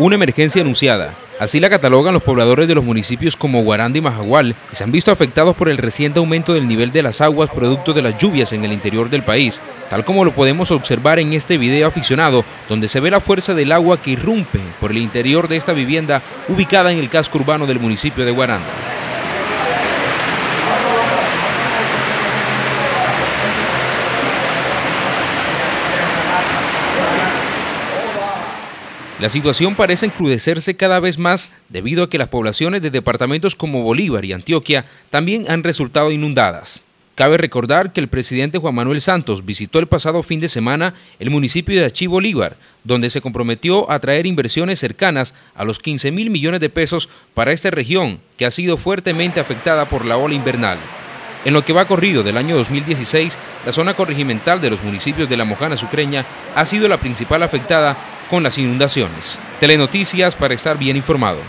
Una emergencia anunciada. Así la catalogan los pobladores de los municipios como Guaranda y Majagual, que se han visto afectados por el reciente aumento del nivel de las aguas producto de las lluvias en el interior del país, tal como lo podemos observar en este video aficionado, donde se ve la fuerza del agua que irrumpe por el interior de esta vivienda ubicada en el casco urbano del municipio de Guaranda. La situación parece encrudecerse cada vez más debido a que las poblaciones de departamentos como Bolívar y Antioquia también han resultado inundadas. Cabe recordar que el presidente Juan Manuel Santos visitó el pasado fin de semana el municipio de Achí Bolívar, donde se comprometió a traer inversiones cercanas a los 15 mil millones de pesos para esta región, que ha sido fuertemente afectada por la ola invernal. En lo que va corrido del año 2016, la zona corregimental de los municipios de La Mojana Sucreña ha sido la principal afectada con las inundaciones. Telenoticias para estar bien informado.